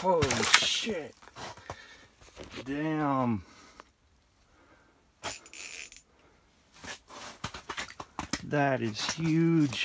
Holy shit. Damn. That is huge.